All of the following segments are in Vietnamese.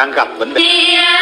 tangkap bener.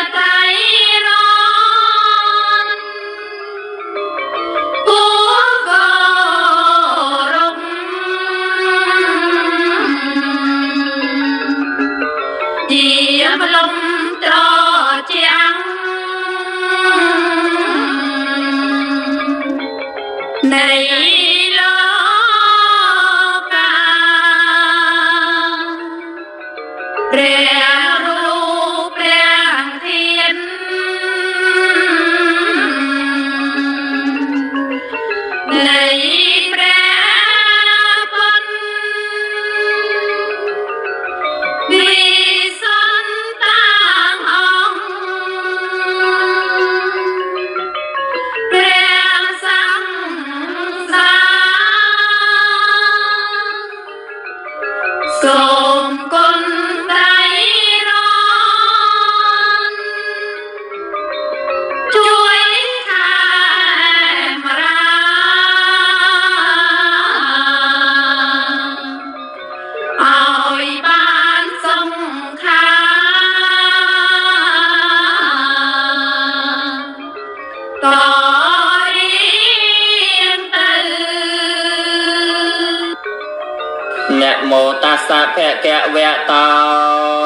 នៈមោតាសាភៈកវៈតោ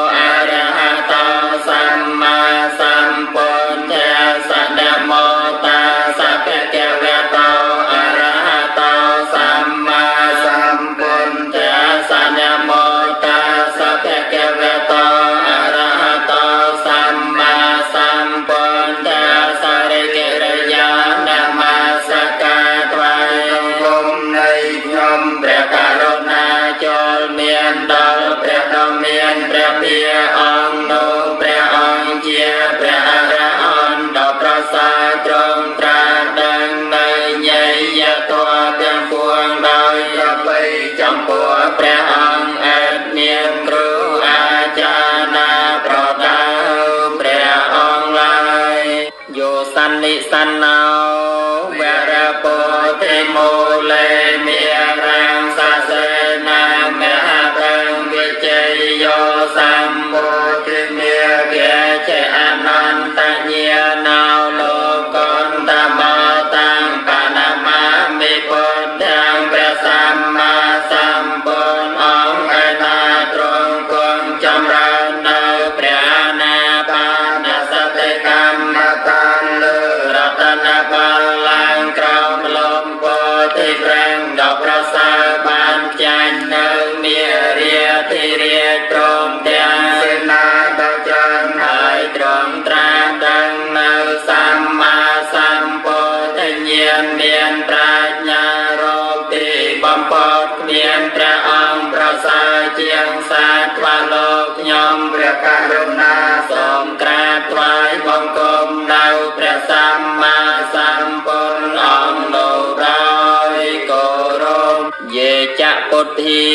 ចពុទ្ធា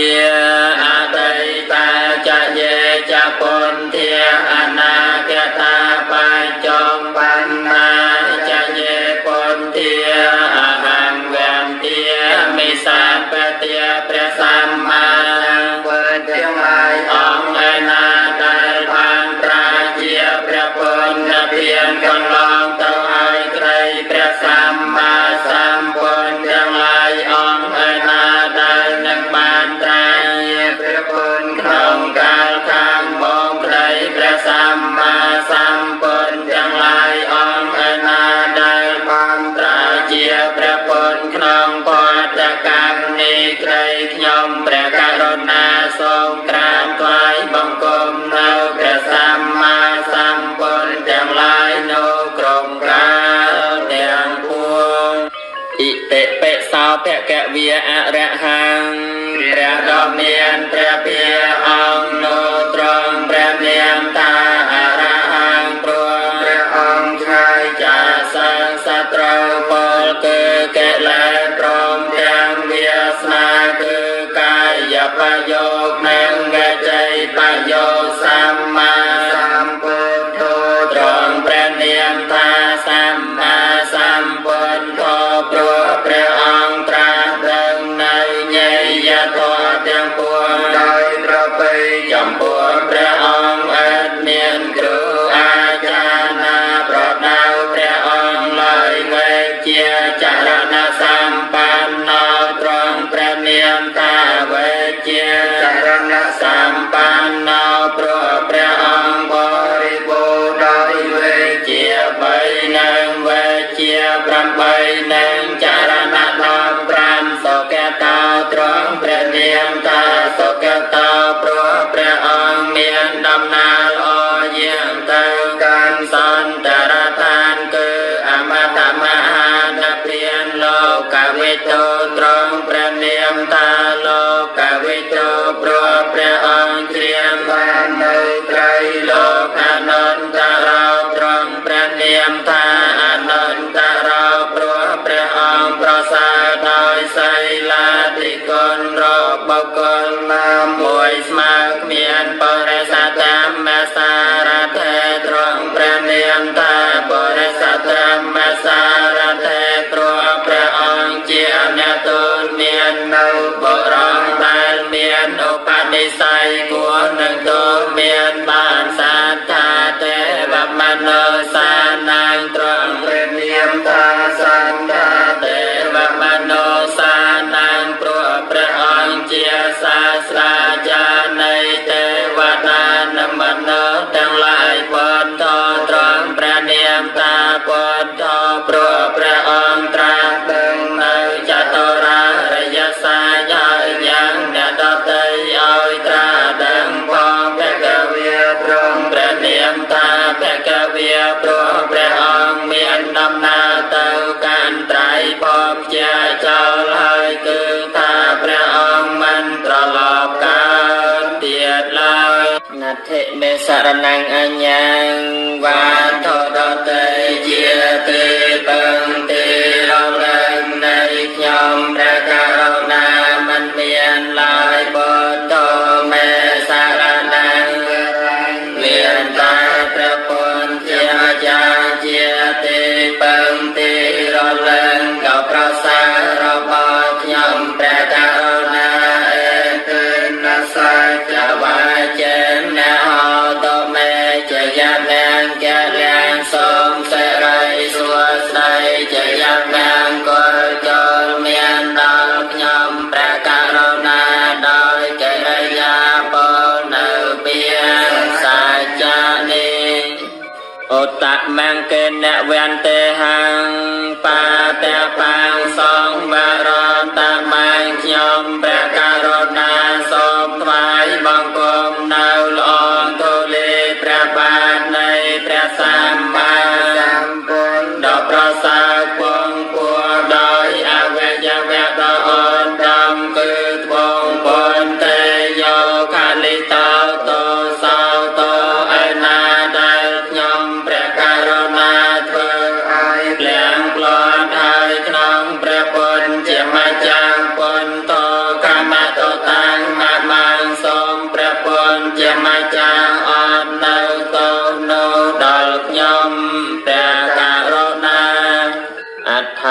អ căn bay nên chẳng ណាមួយស្មើគ្មានបរិ Saranang Anyang và. na van te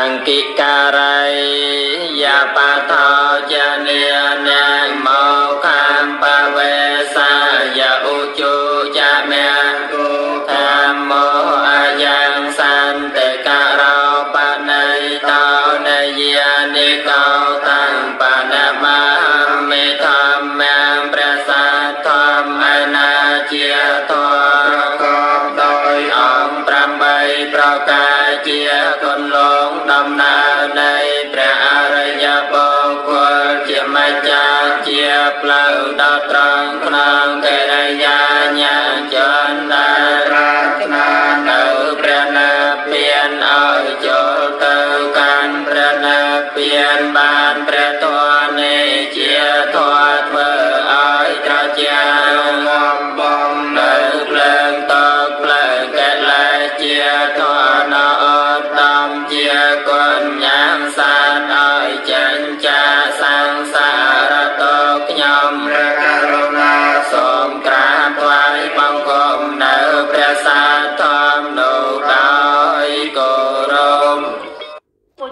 สังกิการายยาปาทา ជាផ្លូវដល់ត្រង់ក្នុងកិរិយាញ្ញាចរ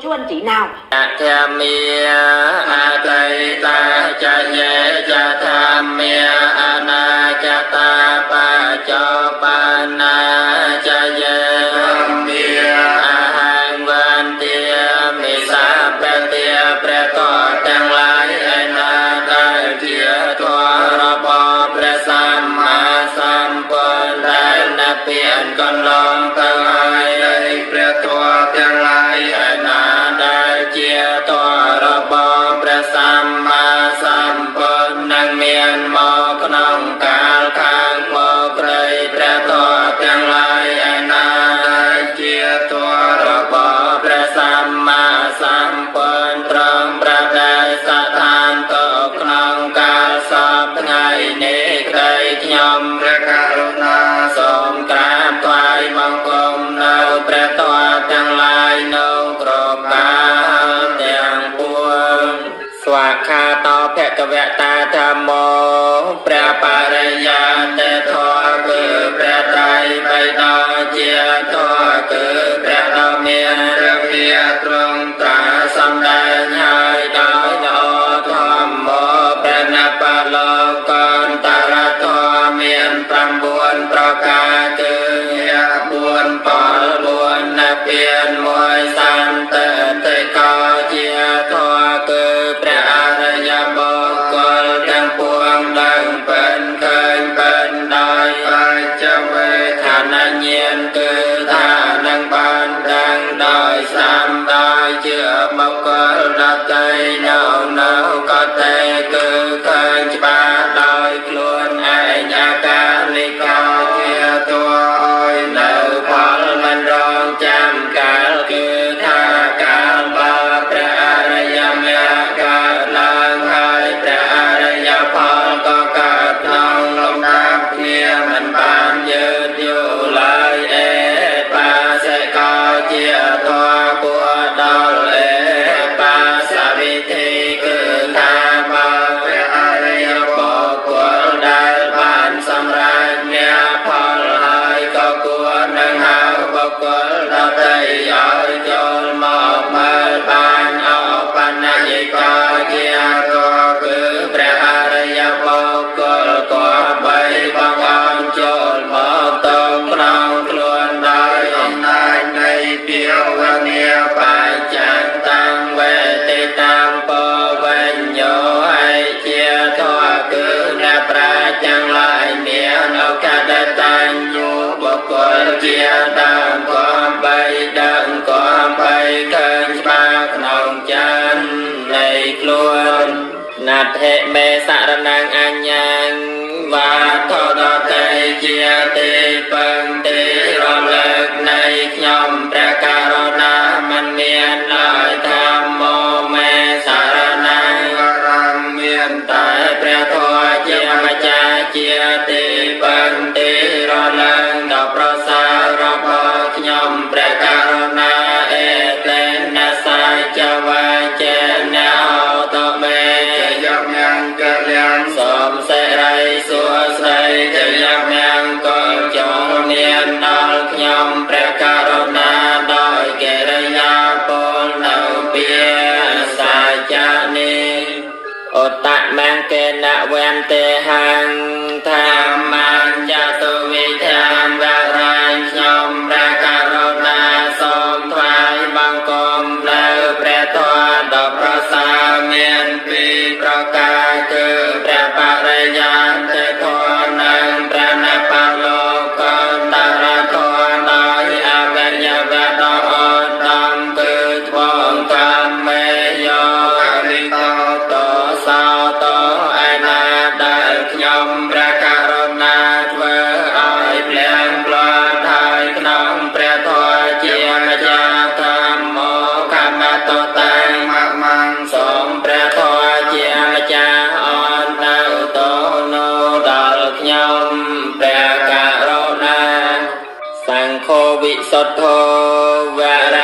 chú anh chị nào? Akamiya Atayta Chanye Chathamiya Athe me an anyang và thọ đo tê chia. te hang. สัทธวะระ